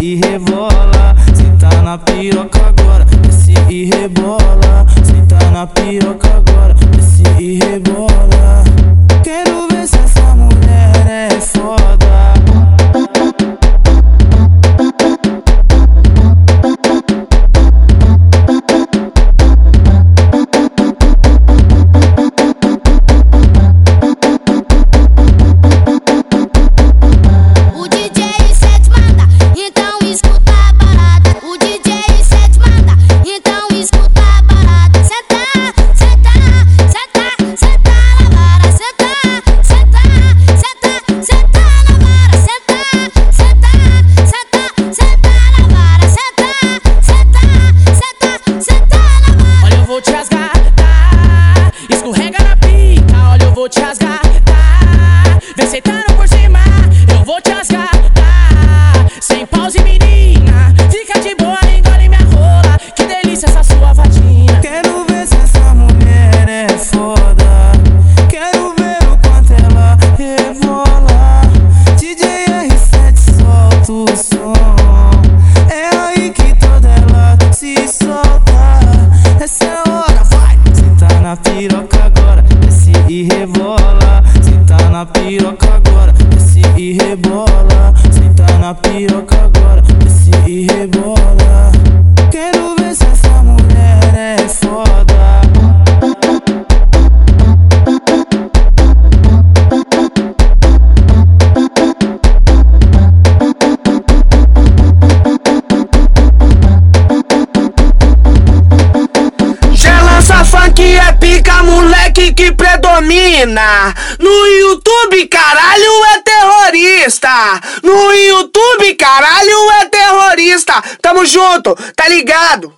e rebola, senta na piroca agora, desce e rebola, senta na piroca agora, desce e rebola. na piroca agora, desce e rebola. Senta na piroca agora, desce e rebola. Dança funk é pica, moleque que predomina. No YouTube, caralho, é terrorista. No YouTube, caralho, é terrorista. Tamo junto, tá ligado?